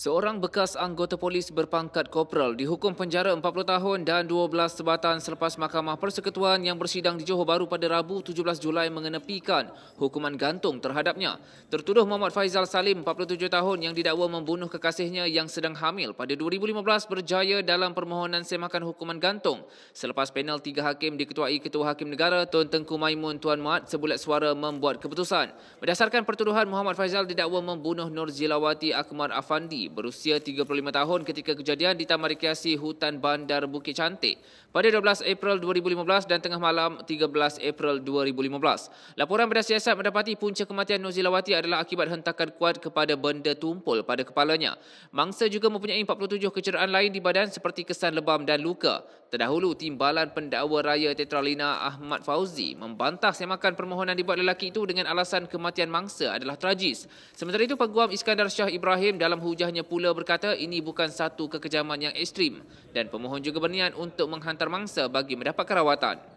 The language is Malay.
Seorang bekas anggota polis berpangkat korporal dihukum penjara 40 tahun dan 12 sebatan selepas Mahkamah Persekutuan yang bersidang di Johor Bahru pada Rabu 17 Julai mengenepikan hukuman gantung terhadapnya. Tertuduh Muhammad Faizal Salim, 47 tahun yang didakwa membunuh kekasihnya yang sedang hamil pada 2015 berjaya dalam permohonan semakan hukuman gantung selepas panel tiga hakim diketuai Ketua Hakim Negara Tun Tengku Maimun Tuan Mat sebulat suara membuat keputusan. Berdasarkan pertuduhan, Muhammad Faizal didakwa membunuh Nur Zilawati Akmar Afandi berusia 35 tahun ketika kejadian di Taman Rekreasi Hutan Bandar Bukit Cantik pada 12 April 2015 dan tengah malam 13 April 2015. Laporan Bedah Siasat mendapati punca kematian Nuzilawati adalah akibat hentakan kuat kepada benda tumpul pada kepalanya. Mangsa juga mempunyai 47 kecederaan lain di badan seperti kesan lebam dan luka. Terdahulu, Timbalan Pendakwa Raya Tetralina Ahmad Fauzi membantah semakan permohonan dibuat lelaki itu dengan alasan kematian mangsa adalah tragis. Sementara itu, Peguam Iskandar Shah Ibrahim dalam hujahnya pula berkata ini bukan satu kekejaman yang ekstrim dan pemohon juga berniat untuk menghantar mangsa bagi mendapat kerawatan.